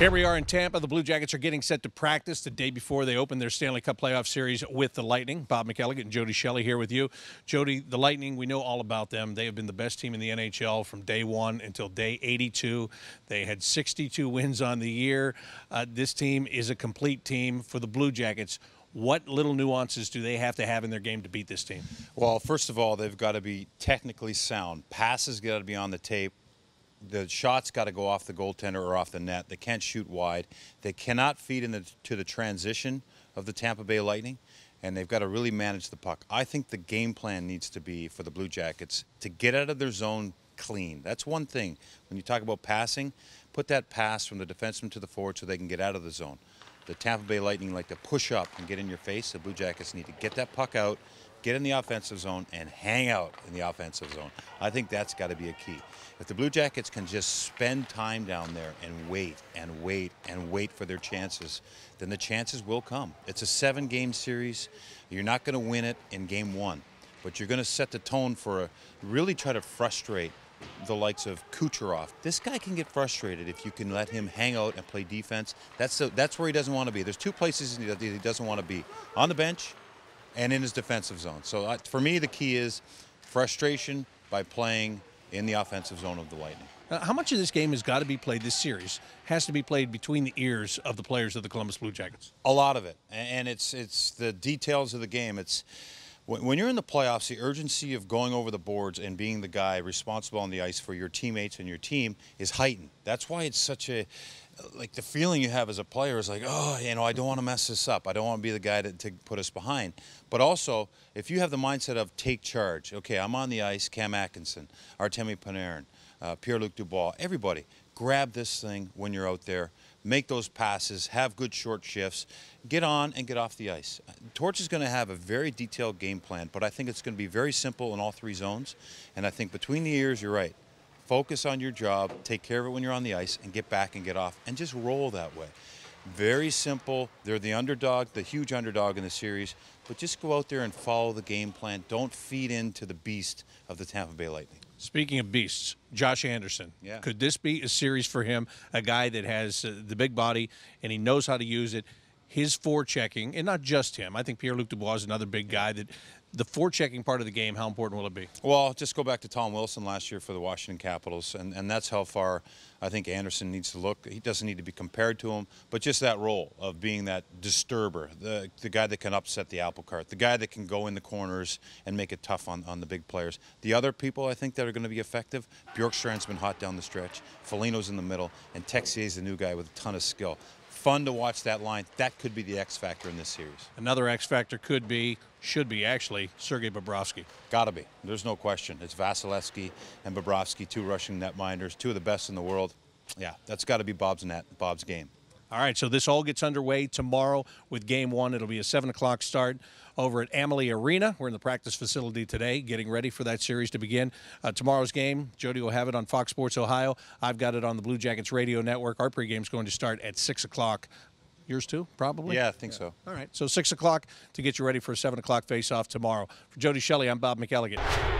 Here we are in Tampa. The Blue Jackets are getting set to practice the day before they open their Stanley Cup playoff series with the Lightning. Bob McElligott and Jody Shelley here with you. Jody, the Lightning, we know all about them. They have been the best team in the NHL from day one until day 82. They had 62 wins on the year. Uh, this team is a complete team for the Blue Jackets. What little nuances do they have to have in their game to beat this team? Well, first of all, they've got to be technically sound. Passes got to be on the tape the shots got to go off the goaltender or off the net. They can't shoot wide. They cannot feed into the, the transition of the Tampa Bay Lightning, and they've got to really manage the puck. I think the game plan needs to be for the Blue Jackets to get out of their zone clean. That's one thing. When you talk about passing, put that pass from the defenseman to the forward so they can get out of the zone. The Tampa Bay Lightning like to push up and get in your face. The Blue Jackets need to get that puck out, get in the offensive zone, and hang out in the offensive zone. I think that's got to be a key. If the Blue Jackets can just spend time down there and wait and wait and wait for their chances, then the chances will come. It's a seven game series. You're not going to win it in game one, but you're going to set the tone for a, really try to frustrate the likes of Kucherov. This guy can get frustrated if you can let him hang out and play defense. That's the, that's where he doesn't want to be. There's two places he doesn't want to be: on the bench and in his defensive zone. So uh, for me, the key is frustration by playing in the offensive zone of the Lightning. Uh, how much of this game has got to be played this series has to be played between the ears of the players of the Columbus Blue Jackets? A lot of it, and it's it's the details of the game. It's when you're in the playoffs, the urgency of going over the boards and being the guy responsible on the ice for your teammates and your team is heightened. That's why it's such a like the feeling you have as a player is like, oh, you know, I don't want to mess this up. I don't want to be the guy to, to put us behind. But also, if you have the mindset of take charge, okay, I'm on the ice, Cam Atkinson, Artemi Panarin, uh, Pierre-Luc Dubois, everybody, grab this thing when you're out there, make those passes, have good short shifts, get on and get off the ice. Torch is going to have a very detailed game plan, but I think it's going to be very simple in all three zones. And I think between the ears, you're right focus on your job, take care of it when you're on the ice, and get back and get off, and just roll that way. Very simple. They're the underdog, the huge underdog in the series, but just go out there and follow the game plan. Don't feed into the beast of the Tampa Bay Lightning. Speaking of beasts, Josh Anderson. Yeah. Could this be a series for him? A guy that has uh, the big body and he knows how to use it. His forechecking, and not just him. I think Pierre Luc Dubois is another big guy that the forechecking part of the game, how important will it be? Well, just go back to Tom Wilson last year for the Washington Capitals, and, and that's how far I think Anderson needs to look. He doesn't need to be compared to him, but just that role of being that disturber, the, the guy that can upset the apple cart, the guy that can go in the corners and make it tough on, on the big players. The other people I think that are going to be effective, Bjorkstrand's been hot down the stretch, Foligno's in the middle, and Texier's the new guy with a ton of skill fun to watch that line. That could be the X factor in this series. Another X factor could be, should be actually, Sergei Bobrovsky. Got to be. There's no question. It's Vasilevskiy and Bobrovsky, two Russian netminders, two of the best in the world. Yeah, that's got to be Bob's net, Bob's game. All right, so this all gets underway tomorrow with game one. It'll be a 7 o'clock start over at Amalie Arena. We're in the practice facility today, getting ready for that series to begin. Uh, tomorrow's game, Jody will have it on Fox Sports Ohio. I've got it on the Blue Jackets radio network. Our pregame is going to start at 6 o'clock Yours too, probably? Yeah, I think yeah. so. All right. So 6 o'clock to get you ready for a 7 o'clock face off tomorrow. For Jody Shelley, I'm Bob McElligott.